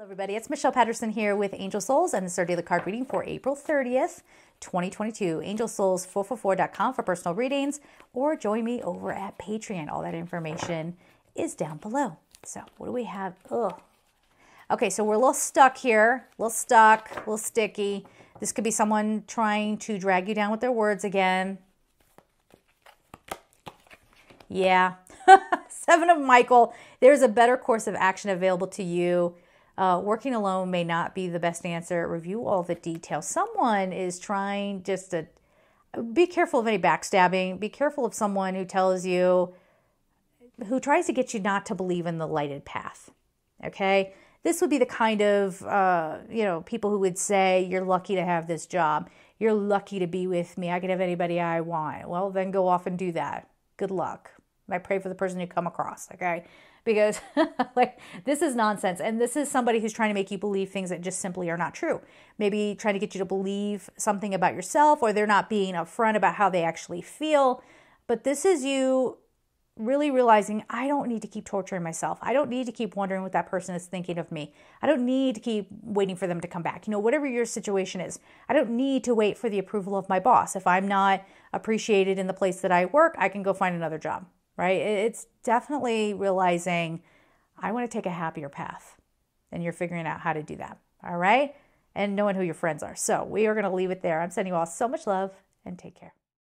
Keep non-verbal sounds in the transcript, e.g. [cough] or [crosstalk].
Hello, everybody. It's Michelle Patterson here with Angel Souls, and this is our daily card reading for April 30th, 2022. AngelSouls444.com for personal readings, or join me over at Patreon. All that information is down below. So, what do we have? Ugh. Okay, so we're a little stuck here, a little stuck, a little sticky. This could be someone trying to drag you down with their words again. Yeah. [laughs] Seven of Michael. There's a better course of action available to you uh, working alone may not be the best answer. Review all the details. Someone is trying just to be careful of any backstabbing. Be careful of someone who tells you, who tries to get you not to believe in the lighted path. Okay? This would be the kind of, uh, you know, people who would say, You're lucky to have this job. You're lucky to be with me. I can have anybody I want. Well, then go off and do that. Good luck. I pray for the person you come across, okay? Because [laughs] like this is nonsense and this is somebody who's trying to make you believe things that just simply are not true. Maybe trying to get you to believe something about yourself or they're not being upfront about how they actually feel. But this is you really realizing I don't need to keep torturing myself. I don't need to keep wondering what that person is thinking of me. I don't need to keep waiting for them to come back. You know, whatever your situation is, I don't need to wait for the approval of my boss. If I'm not appreciated in the place that I work, I can go find another job right? It's definitely realizing I want to take a happier path. And you're figuring out how to do that. All right? And knowing who your friends are. So we are going to leave it there. I'm sending you all so much love and take care.